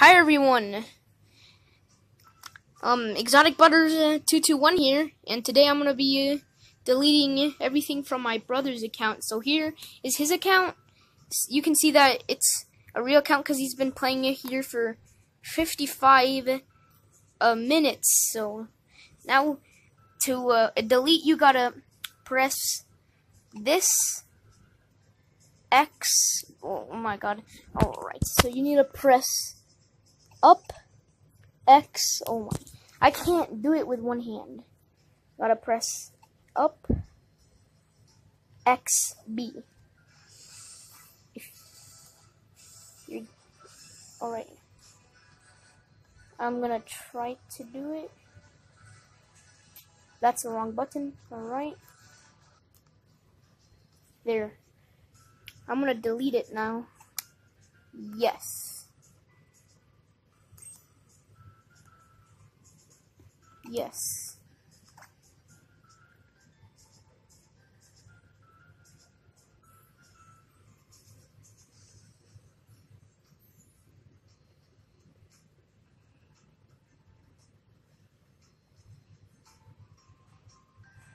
Hi everyone. Um, Exotic Butters uh, two two one here, and today I'm gonna be uh, deleting everything from my brother's account. So here is his account. You can see that it's a real account because he's been playing it here for 55 uh, minutes. So now to uh, delete, you gotta press this X. Oh my god. Alright, so you need to press up X. Oh my. I can't do it with one hand. Gotta press up X B. Alright. I'm gonna try to do it. That's the wrong button. Alright. There. I'm gonna delete it now. Yes. Yes.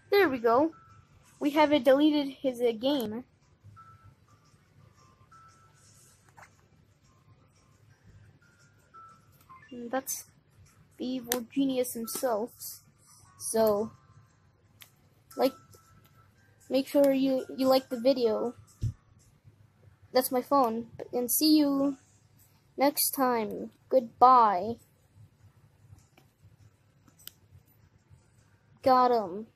There we go. We have it deleted his uh, game. that's the evil genius himself. So, like, make sure you, you like the video. That's my phone. And see you next time. Goodbye. Got him.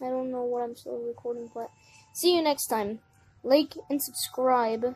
I don't know what I'm still recording, but see you next time. Like and subscribe.